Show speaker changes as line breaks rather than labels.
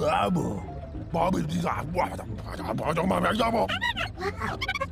Wow. 妈逼的！我操！我操！我操！妈逼！我操！